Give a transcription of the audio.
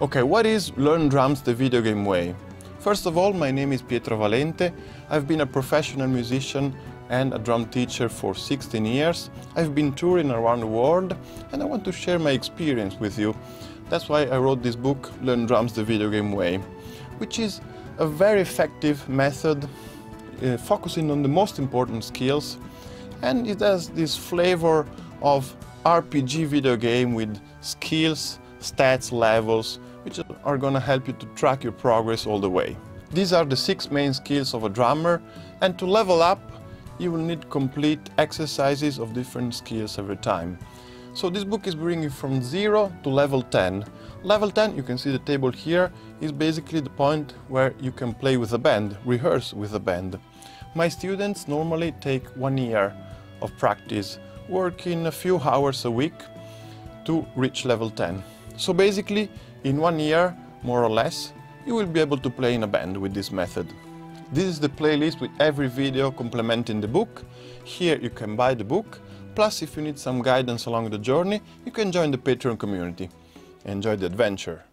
Okay, what is Learn Drums the video game way? First of all, my name is Pietro Valente. I've been a professional musician and a drum teacher for 16 years. I've been touring around the world and I want to share my experience with you. That's why I wrote this book, Learn Drums the video game way, which is a very effective method uh, focusing on the most important skills and it has this flavor of RPG video game with skills, stats, levels, which are going to help you to track your progress all the way. These are the six main skills of a drummer and to level up you will need complete exercises of different skills every time. So this book is bringing you from 0 to level 10. Level 10, you can see the table here, is basically the point where you can play with a band, rehearse with a band. My students normally take one year of practice, working a few hours a week to reach level 10. So basically, in one year, more or less, you will be able to play in a band with this method. This is the playlist with every video complementing the book. Here you can buy the book, plus if you need some guidance along the journey, you can join the Patreon community. Enjoy the adventure!